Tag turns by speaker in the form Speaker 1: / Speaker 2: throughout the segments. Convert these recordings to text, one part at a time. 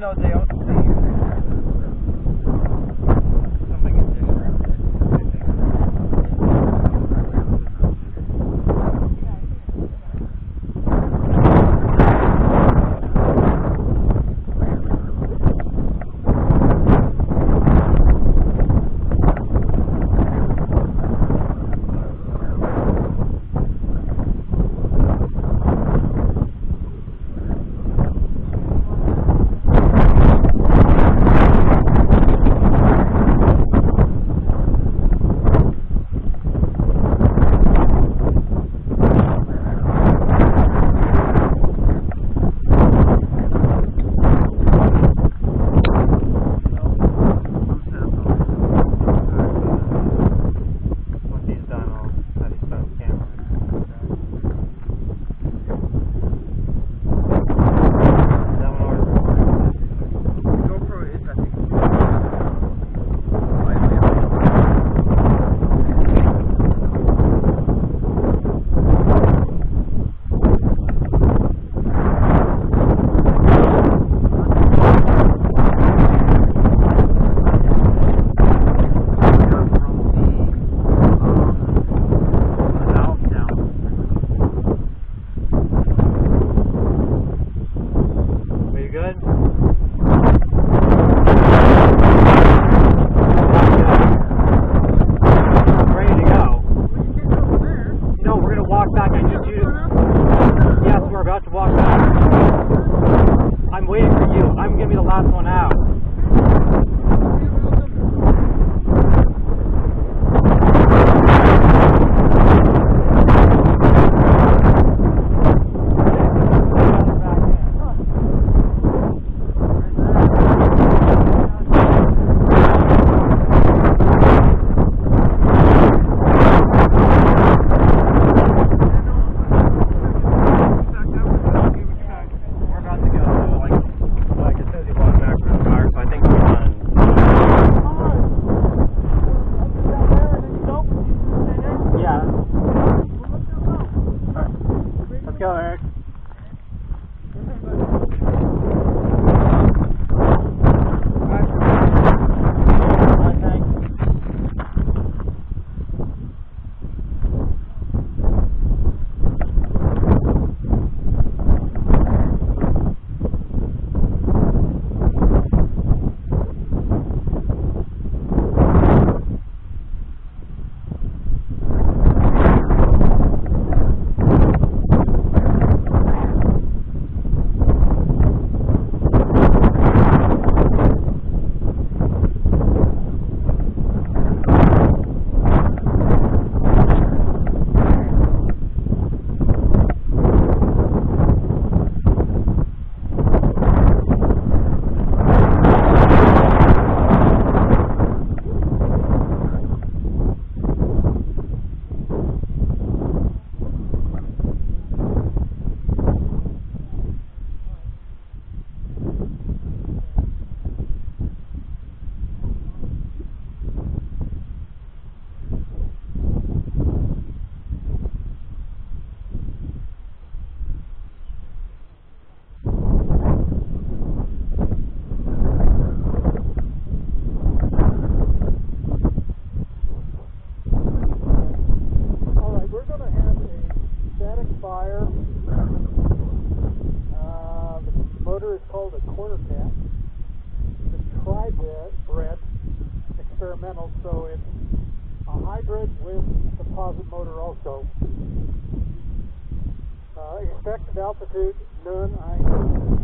Speaker 1: knows they walk. I'm waiting for you. I'm gonna be the last one out.
Speaker 2: Order is called a quarter cat. It's tri-bred bred, experimental, so it's a hybrid with composite motor also. Uh, expected altitude, none. I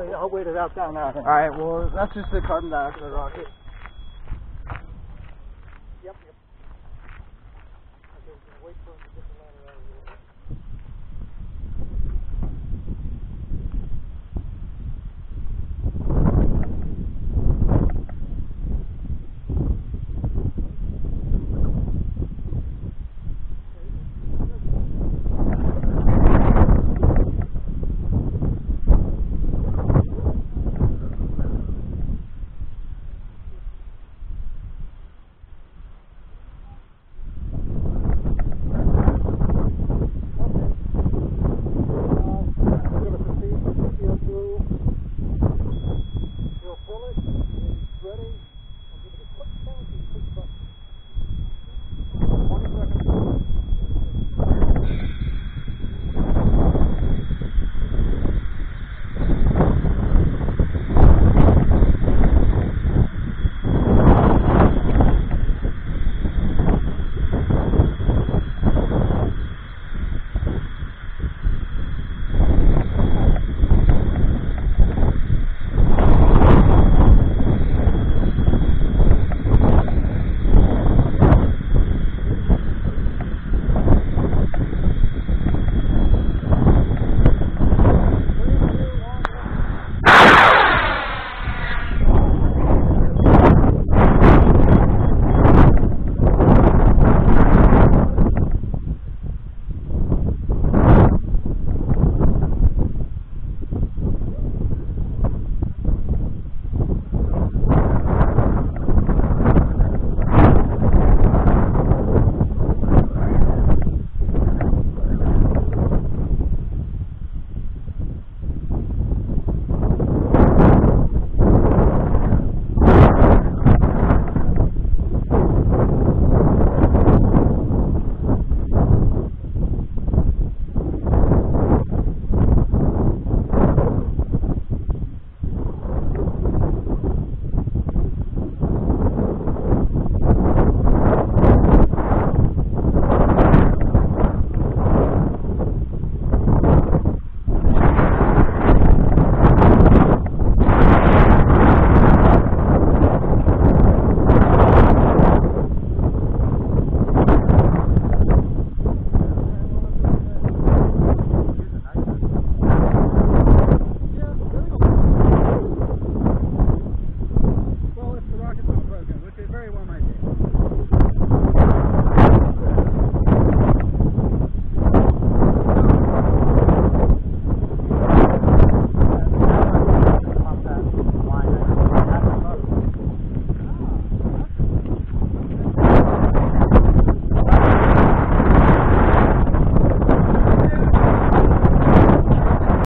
Speaker 3: wait, I'll wait it out down there.
Speaker 2: All right. Well, that's just the carbon dioxide rocket. Yep. Yep. Okay, wait for it to get